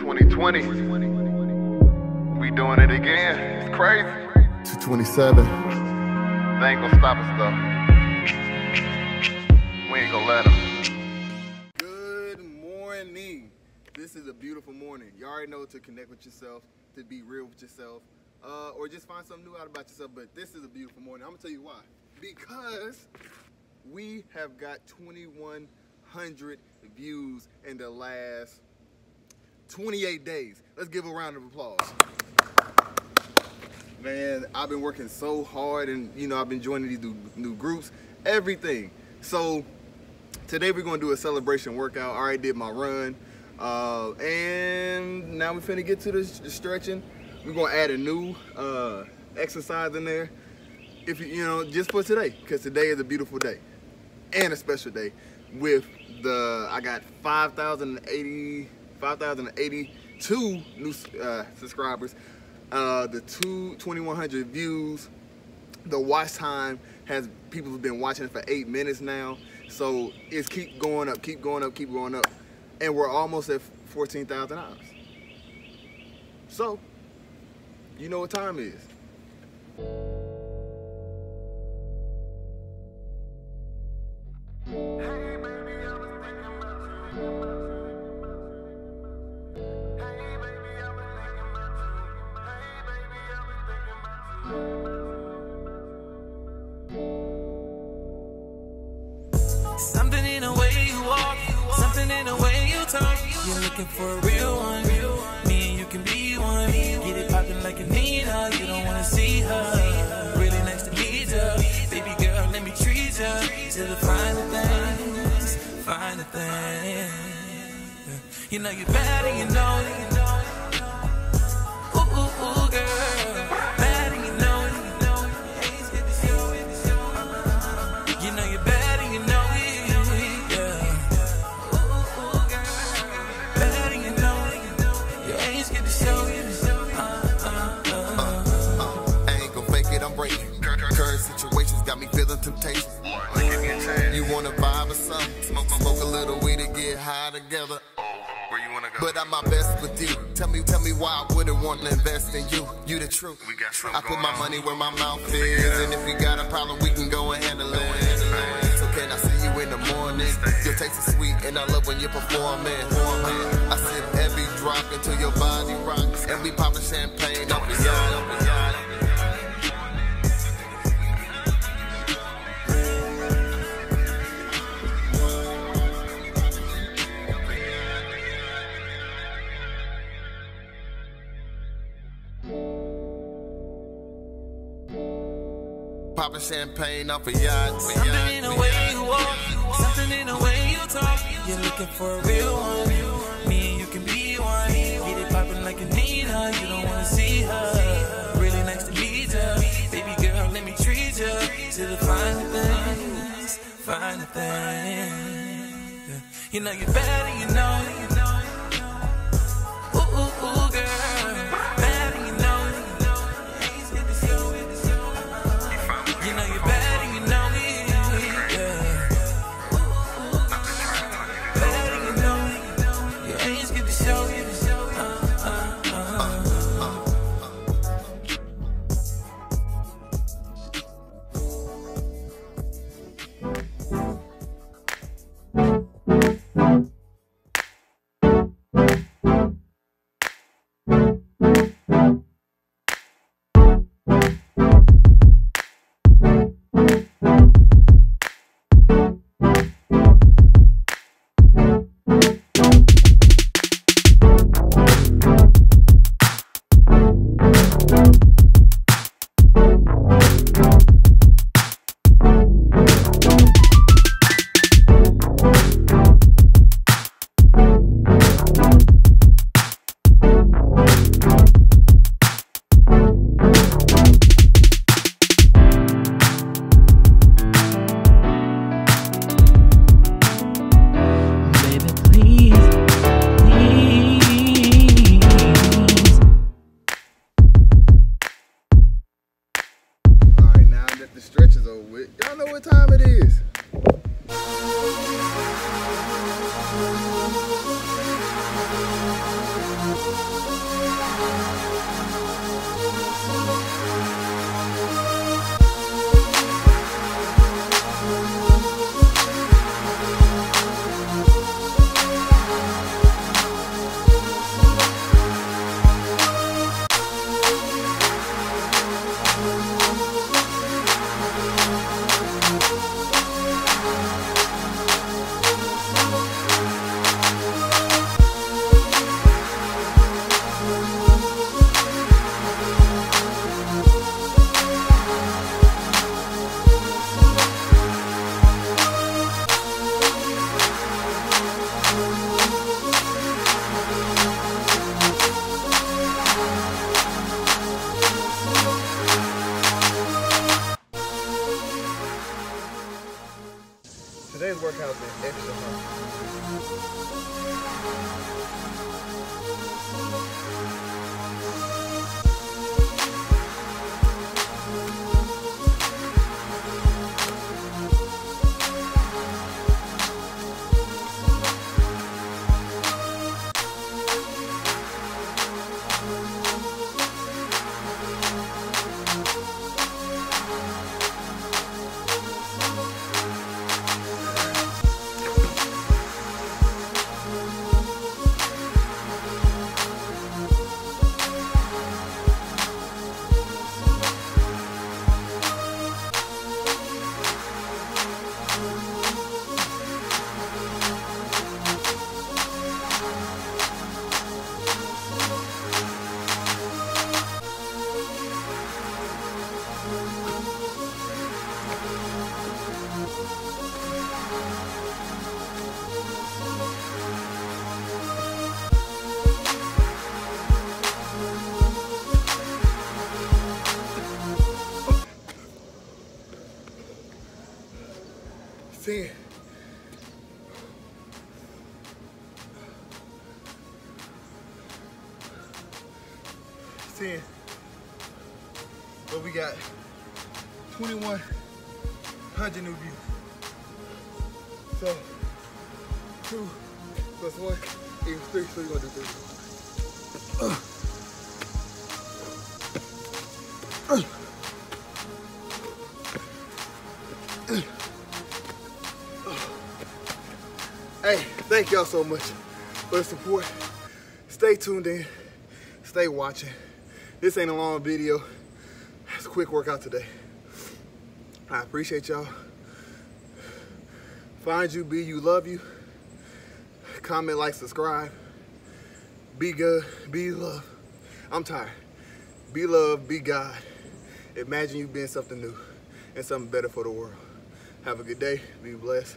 2020. We doing it again. It's crazy. 227. They ain't gonna stop us though. We ain't gonna let them. Good morning. This is a beautiful morning. You already know to connect with yourself, to be real with yourself, uh, or just find something new out about yourself. But this is a beautiful morning. I'm gonna tell you why. Because we have got 2,100 views in the last 28 days. Let's give a round of applause. Man, I've been working so hard and you know, I've been joining these new, new groups, everything. So today we're gonna do a celebration workout. I already did my run. Uh, and now we're finna get to the, the stretching. We're gonna add a new uh, exercise in there. If you, you know, just for today, because today is a beautiful day and a special day with the, I got 5,080, 5,082 new uh, subscribers, uh, the two 2,100 views, the watch time has, people have been watching it for eight minutes now. So it's keep going up, keep going up, keep going up. And we're almost at 14,000 hours. So, you know what time is. Something in the way you walk, something in the way you talk. You're looking for a real one. Me and you can be one. Get it poppin' like a Nina. You don't wanna see her. Really nice to meet ya. Baby girl, let me treat ya. To the finer things, finer things. You know you're bad and you know. Temptation. You wanna vibe or something? Smoke, smoke a little weed to get high together. Where you wanna go? But I'm my best with you. Tell me, tell me why I wouldn't want to invest in you. You the truth. We got I put my on. money where my mouth is, and if you got a problem, we can go and handle it. So can I see you in the morning? Your taste is sweet, and I love when you're performing. I sip every drop until your body rocks, and we poppin' champagne up the yacht. Poppin' champagne off a yacht. Something in the way you walk, something in the way you talk. You're looking for a real one. Me and you can be one. Get it poppin' like a Nina. You don't wanna see her. Really nice to meet ya. Baby girl, let me treat ya. To the finer things, finer things. You know you're and you workout been extra hard. 10. But we got 2,100 new views. So, two plus one equals three, so we're gonna do three. Hey, thank y'all so much for the support. Stay tuned in. Stay watching. This ain't a long video. It's a quick workout today. I appreciate y'all. Find you, be you, love you. Comment, like, subscribe. Be good, be love. I'm tired. Be love, be God. Imagine you being something new and something better for the world. Have a good day. Be blessed.